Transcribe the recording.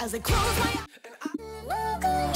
as I close my eyes.